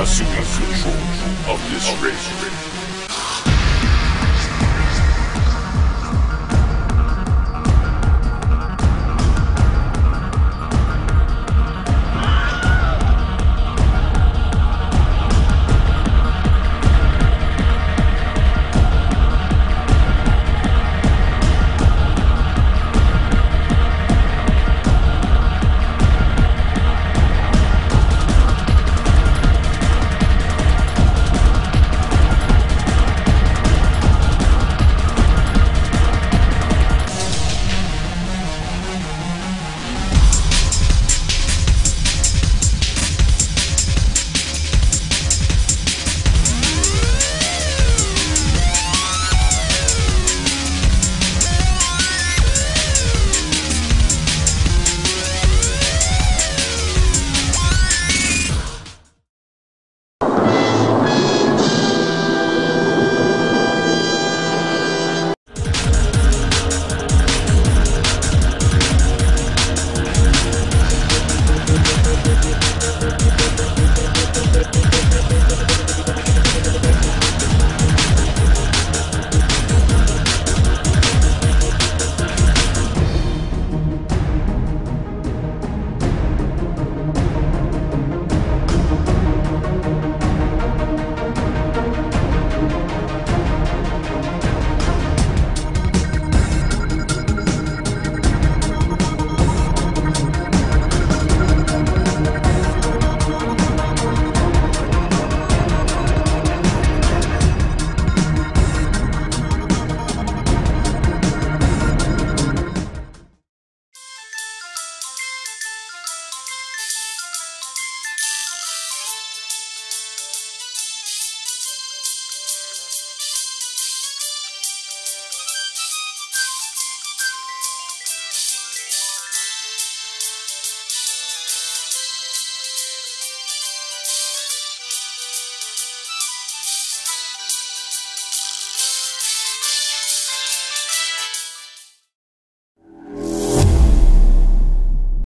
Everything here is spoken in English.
assuming control of this race.